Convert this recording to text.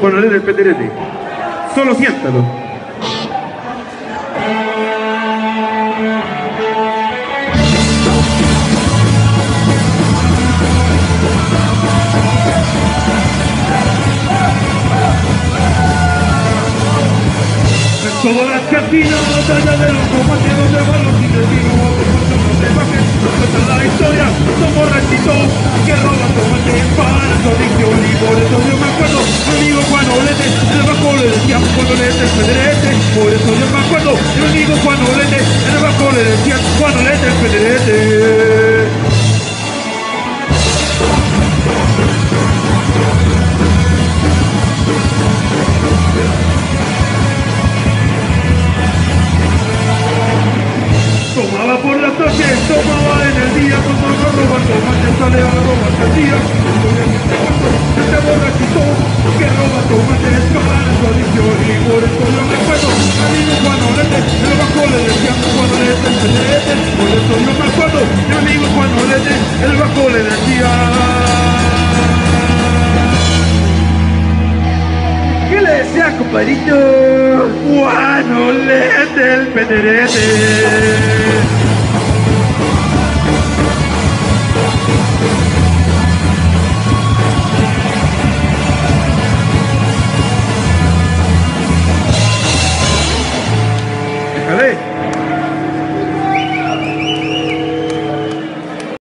Juanolete del Peterete. Solo siéntalo. Todas las cantinas, batalla de los combates donde van los individuos, no se bajen, cuentan la historia, son borrachitos que roban tomates para adicción y por eso El pedrete, por eso yo me acuerdo, mi amigo Juan Olete, el bajo le decía Juan Olete, el pedrete. Tomaba por las noches, tomaba en el día, cuando no roban tomates, sale a robar. Este borrachito roba tomates para su adicción y por eso yo me acuerdo. Amigo Juan Olete, el bajo le decía Juan Olete, el pedete, por eso yo me acuerdo. Mi amigo Juan Olete, el bajo le decía. ¿Qué le decías, compadrito? Juan Olete, el pedete.